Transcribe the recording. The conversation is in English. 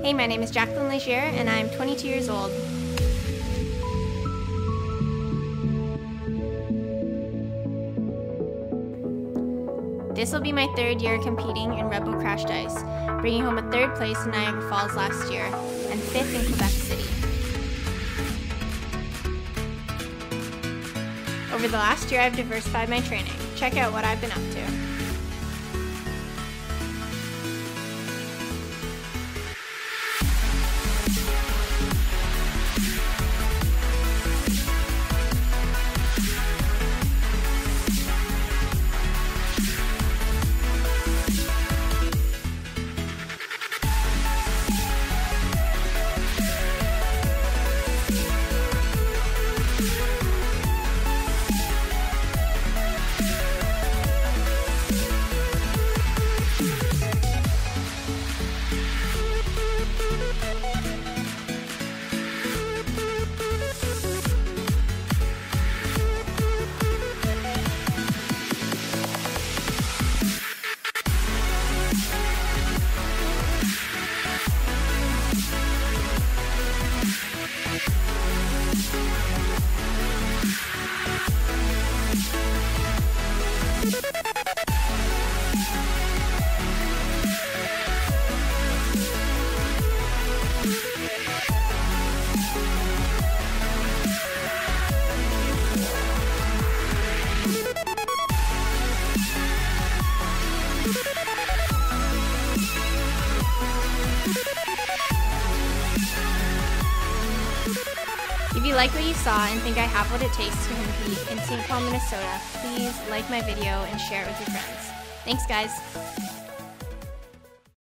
Hey, my name is Jacqueline Legere, and I'm 22 years old. This will be my third year competing in Red Bull Crashed Ice, bringing home a third place in Niagara Falls last year and fifth in Quebec City. Over the last year, I've diversified my training. Check out what I've been up to. If you like what you saw and think I have what it takes to compete in St. Paul, Minnesota, please like my video and share it with your friends. Thanks, guys.